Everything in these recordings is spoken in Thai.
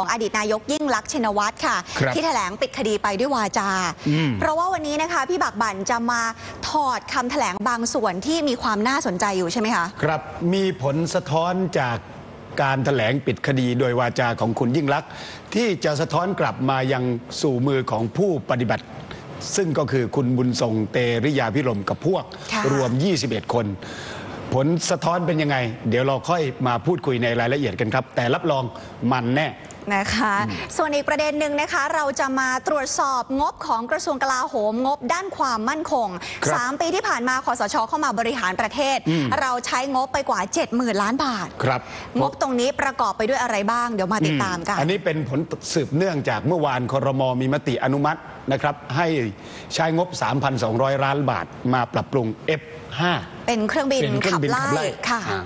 ของอดีตนายกยิ่งลักษณ์ชินวัตรค่ะครับที่แถลงปิดคดีไปด้วยวาจาอืมเพราะว่าวันนี้นะคะ พี่บักบั่นจะมาถอดคำแถลงบางส่วนที่มีความน่าสนใจอยู่ใช่ไหมคะ ครับมีผลสะท้อนจากการแถลงปิดคดีโดยวาจาของคุณยิ่งลักษณ์ที่จะสะท้อนกลับมายังสู่มือของผู้ปฏิบัติซึ่งก็คือคุณบุญทรงเตริยาพิรมกับพวกค่ะรวม 21 คน ผลสะท้อนเป็นยังไง เดี๋ยวเราค่อยมาพูดคุยในรายละเอียดกันครับ แต่รับรองมันแน่ นะคะ ส่วนอีกประเด็นหนึ่งนะคะ เราจะมาตรวจสอบงบของกระทรวงกลาโหม งบด้านความมั่นคง ครับ3 ปีที่ผ่านมาคอสชเข้ามาบริหารประเทศเราใช้งบไปกว่า 70,000 ล้านบาท ครับงบตรงนี้ประกอบไปด้วยอะไรบ้าง เดี๋ยวมาติดตามกัน อันนี้เป็นผลสืบเนื่องจากเมื่อวานครมมีมติอนุมัตินะครับ ให้ใช้งบ 3,200 ล้านบาทมาปรับปรุง F5 เป็นเครื่องบินเป็นเครื่ขัอบงบินไล่ขับไล่ค่ะ อ่า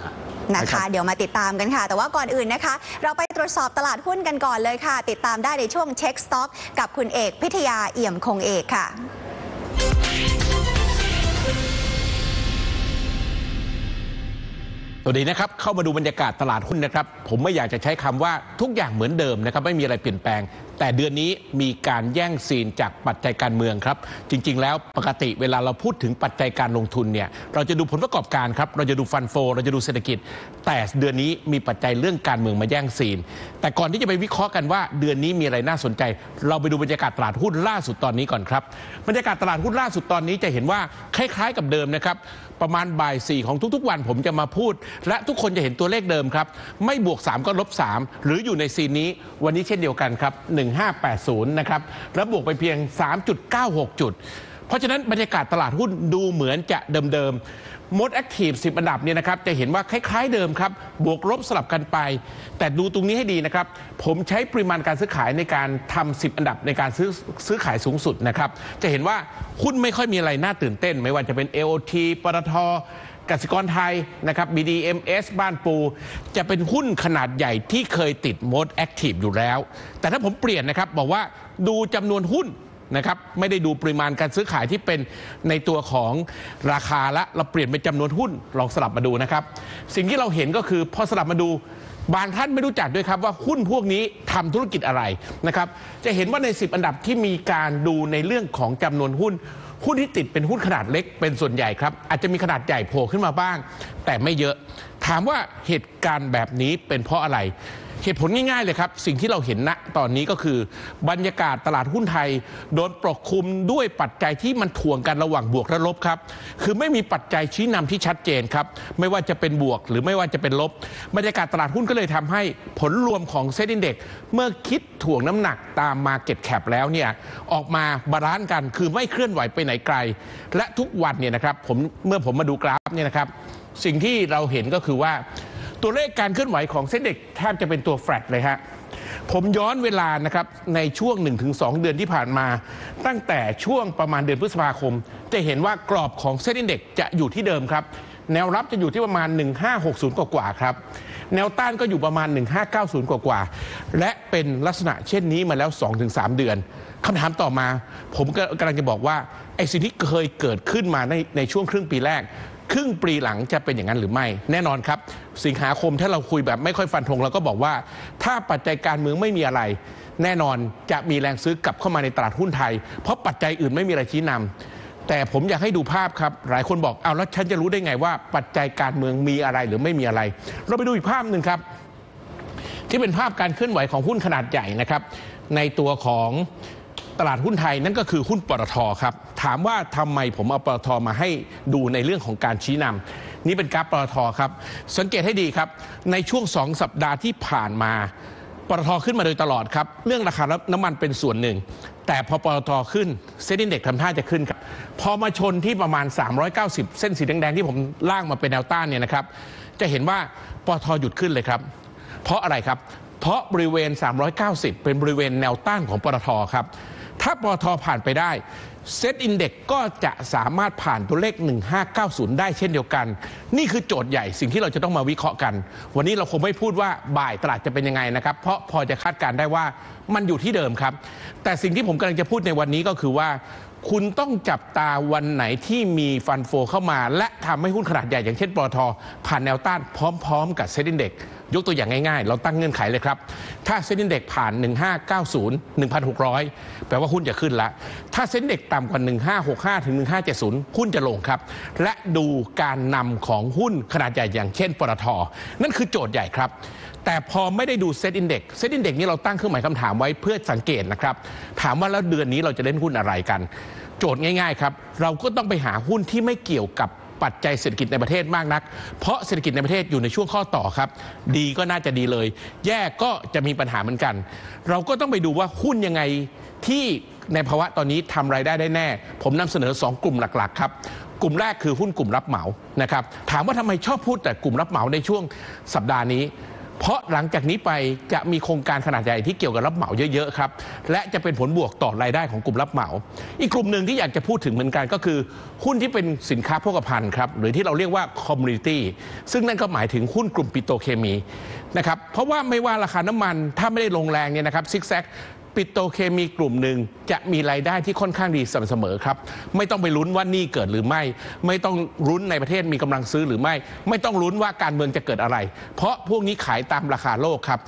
นะนะครัคะ บ เดี๋ยวมาติดตามกันค่ะ แต่ว่าก่อนอื่นนะคะ เราไปตรวจสอบตลาดหุ้นกันก่อนเลยค่ะ ติดตามได้ในช่วงเช็คสต็อก กับคุณเอกพิทยาเอี่ยมคงเอกค่ะ สวัสดีนะครับ เข้ามาดูบรรยากาศตลาดหุ้นนะครับ ผมไม่อยากจะใช้คำว่าทุกอย่างเหมือนเดิมนะครับ ไม่มีอะไรเปลี่ยนแปลง แต่เดือนนี้มีการแย่งซีนจากปัจจัยการเมืองครับ จริง ๆ แล้วปกติเวลาเราพูดถึงปัจจัยการลงทุนเนี่ยเราจะดูผลประกอบการครับเราจะดูฟันโฟ เราจะดูเศรษฐกิจ แต่เดือนนี้มีปัจจัยเรื่องการเมืองมาแย่งซีน แต่ก่อนที่จะไปวิเคราะห์กันว่า เดือนนี้มีอะไรน่าสนใจ เราไปดูบรรยากาศตลาดหุ้นล่าสุดตอนนี้ก่อนครับบรรยากาศตลาดหุ้นล่าสุดตอนนี้จะเห็นว่าคล้ายๆกับเดิมนะครับประมาณบ่ายสี่ของทุกๆวันผมจะมาพูด และทุกคนจะเห็นตัวเลขเดิมครับไม่บวก 3 ก็ลบ 3 หรืออยู่ในโซนนี้วันนี้เช่นเดียวกันครับ1580 นะครับ แล้วบวกไปเพียง 3.96 จุด เพราะฉะนั้นบรรยากาศตลาดหุ้นดูเหมือนจะเดิมๆ most active 10 อันดับเนี่ยนะครับ จะเห็นว่าคล้ายๆเดิมครับ บวกลบสลับกันไป แต่ดูตรงนี้ให้ดีนะครับ ผมใช้ปริมาณการซื้อขายในการทำ10 อันดับในการซื้อซื้อขายสูงสุดนะครับ จะเห็นว่าหุ้นไม่ค่อยมีอะไรน่าตื่นเต้น ไม่ว่าจะเป็น AOT ปตท กสิกรไทยนะครับ BDMS บ้านปู จะเป็นหุ้นขนาดใหญ่ที่เคยติดโ d ดแอคทีฟอยู่แล้ว แต่ถ้าผมเปลี่ยนนะครับบอกว่าดูจำนวนหุ้นนะครับไม่ได้ดูปริมาณการซื้อขายที่เป็นในตัวของราคาละเราเปลี่ยนเป็นจำนวนหุ้นลองสลับมาดูนะครับ สิ่งที่เราเห็นก็คือพอสลับมาดูบางท่านไม่รู้จักด้วยครับว่าหุ้นพวกนี้ทำธุรกิจอะไรนะครับ จะเห็นว่าใน 10 อันดับที่มีการดูในเรื่องของจำนวนหุ้น หุ้นที่ติดเป็นหุ้นขนาดเล็กเป็นส่วนใหญ่ครับ อาจจะมีขนาดใหญ่โผล่ขึ้นมาบ้าง แต่ไม่เยอะ ถามว่าเหตุการณ์แบบนี้เป็นเพราะอะไร เหตุผลง่ายๆเลยครับ สิ่งที่เราเห็นณตอนนี้ก็คือบรรยากาศตลาดหุ้นไทย โดนปกคลุมด้วยปัจจัยที่มันถ่วงกันระหว่างบวกและลบครับ คือไม่มีปัจจัยชี้นำที่ชัดเจนครับ ไม่ว่าจะเป็นบวกหรือไม่ว่าจะเป็นลบ บรรยากาศตลาดหุ้นก็เลยทำให้ผลรวมของเซ็นดินเด็กเมื่อคิดถ่วงน้ำหนักตามมาเก็ตแคปแล้วเนี่ยออกมา balance กันคือไม่เคลื่อนไหวไปไหนไกล และทุกวันเนี่ยนะครับผมเมื่อผมมาดูกราฟเนี่ยนะครับสิ่งที่เราเห็นก็คือว่า ตัวเลขการเคลื่อนไหวของ SET Index แทบจะเป็นตัวแฟลตเลยฮะผมย้อนเวลานะครับในช่วง 1-2 เดือนที่ผ่านมา ตั้งแต่ช่วงประมาณเดือนพฤษภาคม จะเห็นว่ากรอบของ SET Index จะอยู่ที่เดิมครับ แนวรับจะอยู่ที่ประมาณ 1560 กว่าๆครับ แนวต้านก็อยู่ประมาณ 1590 กว่าๆและเป็นลักษณะเช่นนี้มาแล้ว 2-3 เดือนคำถามต่อมา ผมก็กำลังจะบอกว่าไอ้สิ่งที่เคยเกิดขึ้นมาในในช่วงครึ่งปีแรก ครึ่งปีหลังจะเป็นอย่างนั้นหรือไม่ แน่นอนครับ สิงหาคมถ้าเราคุยแบบไม่ค่อยฟันธงเราก็บอกว่า ถ้าปัจจัยการเมืองไม่มีอะไร แน่นอนจะมีแรงซื้อกลับเข้ามาในตลาดหุ้นไทย เพราะปัจจัยอื่นไม่มีอะไรชี้นำแต่ผมอยากให้ดูภาพครับ หลายคนบอกเอาแล้วฉันจะรู้ได้ไงว่า ปัจจัยการเมืองมีอะไรหรือไม่มีอะไร เราไปดูอีกภาพหนึ่งครับที่เป็นภาพการเคลื่อนไหวของหุ้นขนาดใหญ่นะครับในตัวของตลาดหุ้นไทยนั่นก็คือหุ้นปตทครับ ถามว่าทำไมผมเอาปตทมาให้ดูในเรื่องของการชี้นำนี่เป็นกราฟปตทครับ สังเกตให้ดีครับ ในช่วง 2 สัปดาห์ที่ผ่านมาปตทขึ้นมาโดยตลอดครับ เรื่องราคาน้ำมันเป็นส่วนหนึ่ง แต่พอปตทขึ้นเซ็นดินเด็กทำท่าจะขึ้นครับ พอมาชนที่ประมาณ 390 เส้นสีแดงๆ ที่ผมล่างมาเป็นแนวต้านเนี่ยนะครับ จะเห็นว่าปตทหยุดขึ้นเลยครับ เพราะอะไรครับ เพราะบริเวณ 390 เป็นบริเวณแนวต้านของปตทครับ ถ้าปตทผ่านไปได้ เซตอินเด็กก็จะสามารถผ่านตัวเลข 1590 ได้เช่นเดียวกัน นี่คือโจทย์ใหญ่สิ่งที่เราจะต้องมาวิเคราะห์กัน วันนี้เราคงไม่พูดว่าบ่ายตลาดจะเป็นยังไงนะครับ เพราะพอจะคาดการได้ว่ามันอยู่ที่เดิมครับ แต่สิ่งที่ผมกำลังจะพูดในวันนี้ก็คือว่า คุณต้องจับตาวันไหนที่มี fund flow เข้ามา และทำให้หุ้นขนาดใหญ่อย่างเช่นปตทผ่านแนวต้านพร้อม ๆ กับ SET Index ยกตัวอย่างง่ายๆ เราตั้งเงื่อนไขเลยครับ ถ้า SET Index ผ่าน 1590 1,600 แปลว่าหุ้นจะขึ้นละ ถ้า SET Index ต่ำกว่า 1565 ถึง 1570 หุ้นจะลงครับ และดูการนำของหุ้นขนาดใหญ่อย่างเช่นปตทนั่นคือโจทย์ใหญ่ครับแต่พอไม่ได้ดู SET Index SET Index นี้เราตั้งเครื่องหมายคำถามไว้เพื่อสังเกตนะครับ ถามว่าแล้วเดือนนี้เราจะเล่นหุ้นอะไรกัน โจทย์ง่าย ๆ ครับ เราก็ต้องไปหาหุ้นที่ไม่เกี่ยวกับ ปัจจัยเศรษฐกิจในประเทศมากนัก เพราะเศรษฐกิจในประเทศอยู่ในช่วงข้อต่อครับ ดีก็น่าจะดีเลย แย่ก็จะมีปัญหาเหมือนกัน เราก็ต้องไปดูว่าหุ้นยังไงที่ในภาวะตอนนี้ทำรายได้ได้แน่ ผมนำเสนอ 2 กลุ่มหลัก ๆ ครับ กลุ่มแรกคือหุ้นกลุ่มรับเหมานะครับถามว่าทำไมชอบพูดแต่กลุ่มรับเหมาในช่วงสัปดาห์นี้ เพราะหลังจากนี้ไปจะมีโครงการขนาดใหญ่ที่เกี่ยวกับรับเหมาเยอะๆครับและจะเป็นผลบวกต่อรายได้ของกลุ่มรับเหมา อีกกลุ่มหนึ่งที่อยากจะพูดถึงเหมือนกันก็คือ หุ้นที่เป็นสินค้าโภคภัณฑ์ครับหรือที่เราเรียกว่า commodity ซึ่งนั่นก็หมายถึงหุ้นกลุ่มปิโตรเคมีนะครับเพราะว่าไม่ว่าราคาน้ำมันถ้าไม่ได้ลงแรงเนี่ยนะครับซิกแซก ปิโตรเคมีกลุ่มหนึ่งจะมีรายได้ที่ค่อนข้างดีสม่ำเสมอครับ ไม่ต้องไปลุ้นว่านี่เกิดหรือไม่ ไม่ต้องลุ้นในประเทศมีกำลังซื้อหรือไม่ ไม่ต้องลุ้นว่าการเมืองจะเกิดอะไร เพราะพวกนี้ขายตามราคาโลกครับ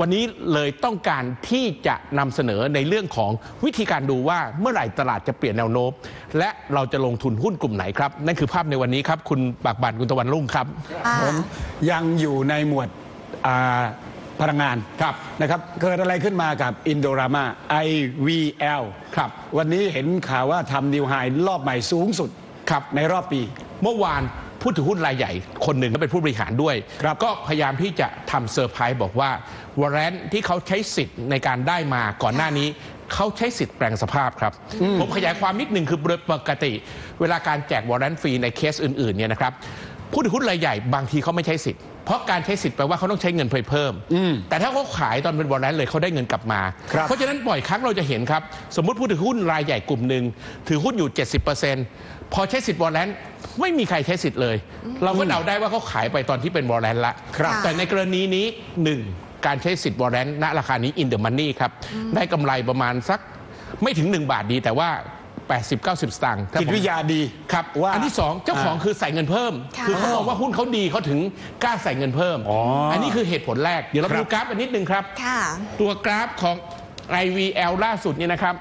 วันนี้เลยต้องการที่จะนำเสนอในเรื่องของวิธีการดูว่าเมื่อไหร่ตลาดจะเปลี่ยนแนวโน้มและเราจะลงทุนหุ้นกลุ่มไหนครับ นั่นคือภาพในวันนี้ครับ คุณปากบันคุณตะวันรุ่งครับผมยังอยู่ในหมวดอ่า พลังงานครับนะครับเกิดอะไรขึ้นมากับอินโดรามา IVL ครับวันนี้เห็นข่าวว่าทำ new high รอบใหม่สูงสุดครับในรอบปี เมื่อวานผู้ถือหุ้นรายใหญ่คนหนึ่งก็เป็นผู้บริหารด้วยครับก็พยายามที่จะทำเซอร์ไพรส์บอกว่า warrant ที่เขาใช้สิทธิ์ในการได้มาก่อนหน้านี้เขาใช้สิทธิ์แปลงสภาพครับ ผมขยายความนิดหนึ่งคือโดยปกติ เวลาการแจก warrant ฟรีในเคสอื่นๆเนี่ยนะครับผู้ถือหุ้นรายใหญ่บางทีเขาไม่ใช้สิทธิ์ เพราะการใช้สิทธิ์แปลว่าเขาต้องใช้เงินเพิ่ม แต่ถ้าเขาขายตอนเป็น warrant เลยเขาได้เงินกลับมาครับเพราะฉะนั้นบ่อยครั้งเราจะเห็นครับ สมมติผู้ถือหุ้นรายใหญ่กลุ่มหนึ่งถือหุ้นอยู่ 70%พอใช้สิทธิ์ warrant ไม่มีใครใช้สิทธิ์เลย เราก็เดาได้ว่าเขาขายไปตอนที่เป็น warrant ละครับแต่ในกรณีนี้หนึ่งการใช้สิทธิ์วอร์เรนต์ณราคานี้อินเด e มันนี่ครับได้กำไรประมาณสักไม่ถึง 1 บาทดีแต่ว่า 80-90 สตางค์ถ้จิตผมวิทยาดีครับว่าอันที่สองเจ้าของคือใส่เงินเพิ่มค่ะคือเขาบอกว่าหุ้นเขาดีเขาถึงกล้าใส่เงินเพิ่มอ๋ออันนี้คือเหตุผลแรก เดี๋ยวเราครับดูกราฟกันนิดนึงครับค่ะตัวกราฟของ IVL ล่าสุดเนี่ยนะครับ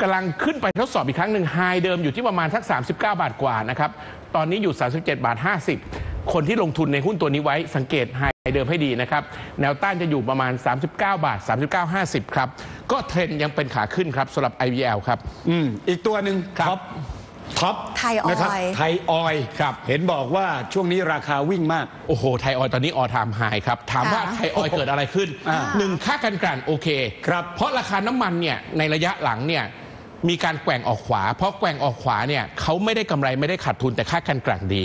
กำลังขึ้นไปทดสอบอีกครั้งหนึ่งไฮเดิมอยู่ที่ประมาณสัก 39 บาทกว่านะครับ ตอนนี้อยู่ 37 บาท 50 คนที่ลงทุนในหุ้นตัวนี้ไว้สังเกตไฮ เดิมให้ดีนะครับ แนวต้านจะอยู่ประมาณ 39 บาท 39.50 ครับ ก็เทรนด์ยังเป็นขาขึ้นครับสำหรับ IVL ครับ อืมอีกตัวหนึ่งครับ TOP TOP ไทยออยล์ นะครับไทยออยล์ครับ เห็นบอกว่าช่วงนี้ราคาวิ่งมาก โอ้โห ไทยออยล์ตอนนี้ all time high ครับ ถามว่าค่ะ ไทยออยล์เกิดอะไรขึ้นอ่าหนึ่งค่าการกลั่นโอเค ครับเพราะราคาน้ำมันเนี่ยในระยะหลังเนี่ย มีการแกว่งออกข้าง เพราะแกว่งออกข้างเนี่ยเขาไม่ได้กำไรไม่ได้ขาดทุนแต่ค่าการกลั่นดี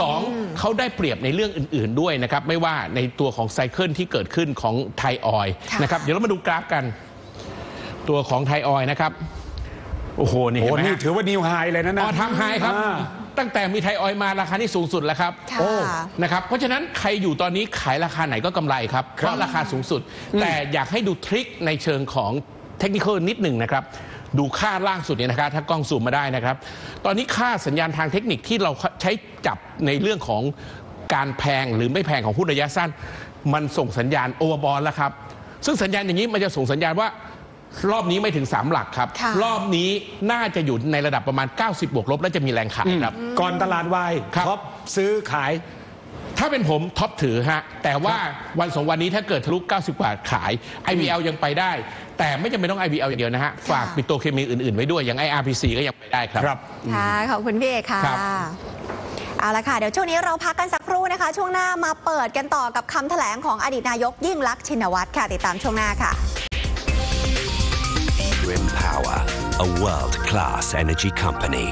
สองเขาได้เปรียบในเรื่องอื่น ๆด้วยนะครับไม่ว่าในตัวของ cycle ที่เกิดขึ้นของไทยออยล์ค่ะนะครับเดี๋ยวเรามาดูกราฟกัน ตัวของไทยออยล์นะครับโอ้โหนี่โอ้เห็นไหมนี่ฮะถือว่านิวไฮเลยนะนะออทามไฮครับอ่าตั้งแต่มีไทยออยล์มาราคาที่สูงสุดแล้วครับค่ะโอ้นะครับ เพราะฉะนั้นใครอยู่ตอนนี้ขายราคาไหนก็กำไรครับ เพราะราคาสูงสุด แต่อยากให้ดูทริคในเชิงของเทคนิคนิดหนึ่งนะครับ ดูค่าล่างสุดเนี่ยนะครับถ้ากล้องซูมมาได้นะครับ ตอนนี้ค่าสัญญาณทางเทคนิคที่เราใช้จับในเรื่องของการแพงหรือไม่แพงของหุ้นระยะสั้น มันส่งสัญญาณ overbought แล้วครับ ซึ่งสัญญาณอย่างนี้มันจะส่งสัญญาณว่ารอบนี้ไม่ถึง 3 หลักครับค่ะรอบนี้น่าจะอยู่ในระดับประมาณ 90 บวกลบ และจะมีแรงขายครับ ก่อนตลาดวายครับ TOP ซื้อขาย ถ้าเป็นผม TOP ถือฮะ แต่ว่าวันสองวันนี้ถ้าเกิดทะลุ90บาทขาย IVL ยังไปได้ แต่ไม่จำเป็นต้อง IBL อย่างเดียวนะฮะ ฝากปิโตรเคมีอื่นๆไว้ด้วย อย่าง IRPC ก็ยังไปได้ครับ ครับค่ะขอบคุณพี่เอกค่ะ ครับเอาละค่ะ เดี๋ยวช่วงนี้เราพักกันสักครู่นะคะ ช่วงหน้ามาเปิดกันต่อกับคำแถลงของอดีตนายกยิ่งลักษณ์ชินวัตรค่ะ ติดตามช่วงหน้าค่ะ Grim Power, a world class energy company.